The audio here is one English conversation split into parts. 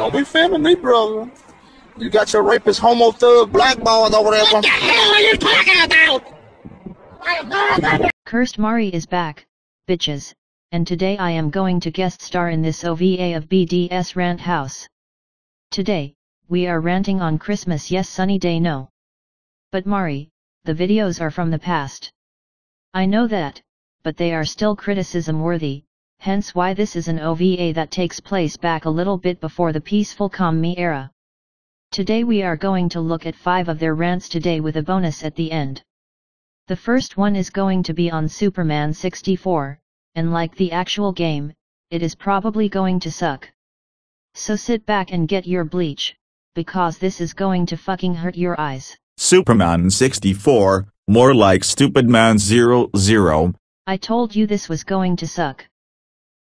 Don't be filming me, brother. You got your rapist homo thug blackballed over there. What the hell are you talking about? Cursed Mari is back, bitches, and today I am going to guest star in this OVA of BDS Rant House. Today, we are ranting on Christmas yes sunny day no. But Mari, the videos are from the past. I know that, but they are still criticism worthy, hence why this is an OVA that takes place back a little bit before the peaceful calm me era. Today we are going to look at 5 of their rants today with a bonus at the end. The first one is going to be on Superman 64, and like the actual game, it is probably going to suck. So sit back and get your bleach, because this is going to fucking hurt your eyes. Superman 64, more like Stupid Man 00. I told you this was going to suck.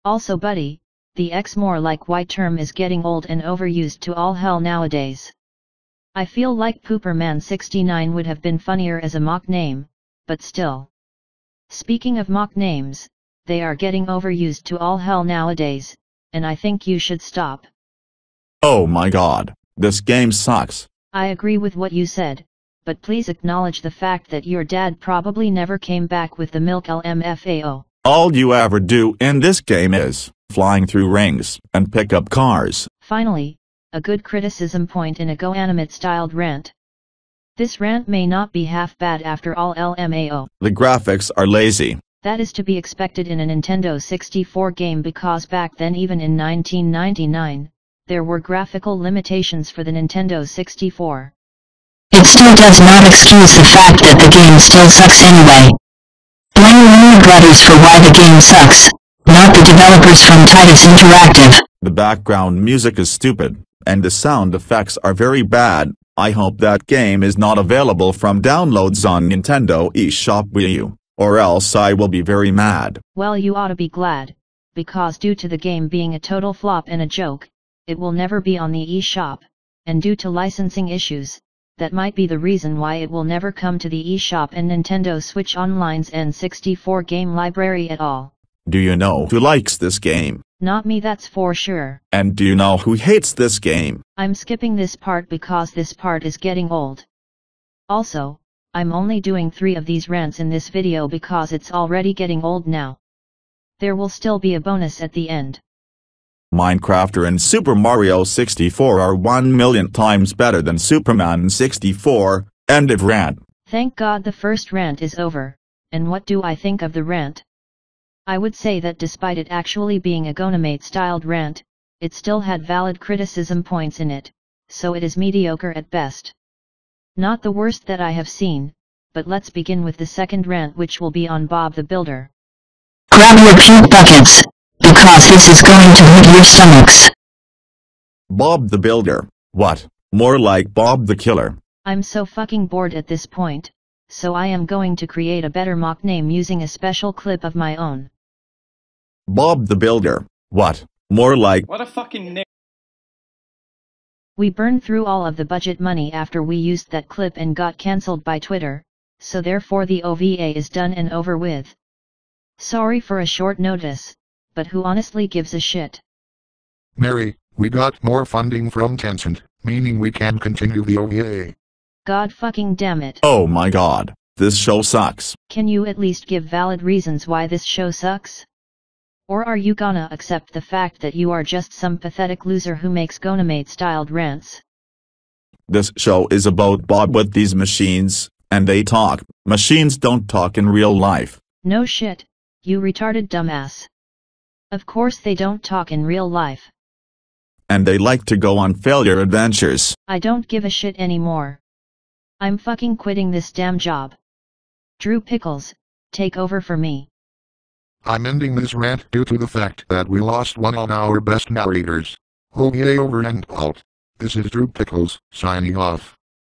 Also buddy, the X more like Y term is getting old and overused to all hell nowadays. I feel like Pooperman 69 would have been funnier as a mock name, but still. Speaking of mock names, they are getting overused to all hell nowadays, and I think you should stop. Oh my god, this game sucks. I agree with what you said, but please acknowledge the fact that your dad probably never came back with the milk LMFAO. All you ever do in this game is flying through rings and pick up cars. Finally, a good criticism point in a Go Animate styled rant. This rant may not be half bad after all LMAO. The graphics are lazy. That is to be expected in a Nintendo 64 game because back then even in 1999, there were graphical limitations for the Nintendo 64. It still does not excuse the fact that the game still sucks anyway. Blame Warner Brothers for why the game sucks, not the developers from Titus Interactive. The background music is stupid, and the sound effects are very bad. I hope that game is not available from downloads on Nintendo eShop Wii U, or else I will be very mad. Well you ought to be glad, because due to the game being a total flop and a joke, it will never be on the eShop, and due to licensing issues, that might be the reason why it will never come to the eShop and Nintendo Switch Online's N64 game library at all. Do you know who likes this game? Not me that's for sure. And do you know who hates this game? I'm skipping this part because this part is getting old. Also, I'm only doing 3 of these rants in this video because it's already getting old now. There will still be a bonus at the end. Minecrafter and Super Mario 64 are 1 million times better than Superman 64, end of rant. Thank God the first rant is over, and what do I think of the rant? I would say that despite it actually being a Gonamate-styled rant, it still had valid criticism points in it, so it is mediocre at best. Not the worst that I have seen, but let's begin with the second rant which will be on Bob the Builder. Grab your puke buckets! Because this is going to hurt your stomachs. Bob the Builder. What? More like Bob the Killer. I'm so fucking bored at this point, so I am going to create a better mock name using a special clip of my own. Bob the Builder. What? More like What a fucking name. We burned through all of the budget money after we used that clip and got cancelled by Twitter, so therefore the OVA is done and over with. Sorry for a short notice but who honestly gives a shit? Mari, we got more funding from Tencent, meaning we can continue the OVA. God fucking damn it. Oh my god, this show sucks. Can you at least give valid reasons why this show sucks? Or are you gonna accept the fact that you are just some pathetic loser who makes Gonamate-styled rants? This show is about Bob with these machines, and they talk. Machines don't talk in real life. No shit, you retarded dumbass. Of course they don't talk in real life. And they like to go on failure adventures. I don't give a shit anymore. I'm fucking quitting this damn job. Drew Pickles, take over for me. I'm ending this rant due to the fact that we lost one of our best narrators. Oh, OVA over and out. This is Drew Pickles, signing off.